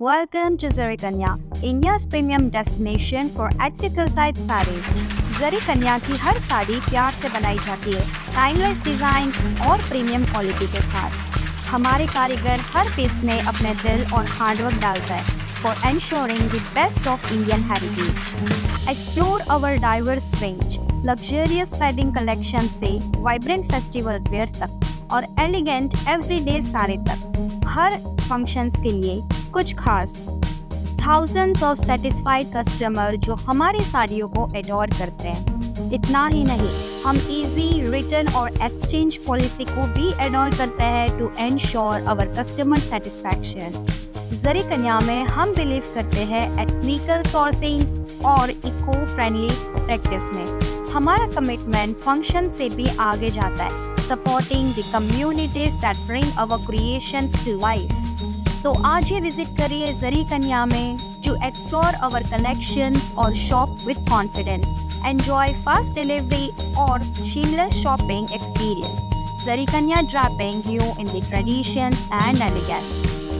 Welcome to Zarikanya, India's premium destination for exquisite sarees. Zarikanya की हर साड़ी प्यार से बनाई जाती है टाइमलेस डिज़ाइन और प्रीमियम क्वालिटी के साथ हमारे कारीगर हर पीस में अपने दिल और हार्डवर्क डालता है for ensuring the best of Indian heritage. Explore our diverse range, luxurious wedding collection से vibrant festival wear तक और एलिगेंट एवरीडे सारे तक हर फ़ंक्शंस के लिए कुछ खास थाउजेंड्स ऑफ़ सेटिस्फाइड कस्टमर जो हमारी साड़ियों को एडोर करते हैं। इतना ही नहीं, हम इजी रिटर्न और एक्सचेंज पॉलिसी को भी एडोर करते हैं to ensure our customer satisfaction Zari Kanya में हम बिलीव करते हैं एथनिकल सोर्सिंग और इको फ्रेंडली प्रैक्टिस में। हमारा कमिटमेंट फ़ंक्शन से भी आगे जाता है supporting the communities that bring our creations to life. तो आज ही विज़िट करिए जरी कन्या में टू एक्सप्लोर अवर कलेक्शन और shop with confidence enjoy fast delivery और seamless shopping experience Zari Kanya draping you in the tradition and elegance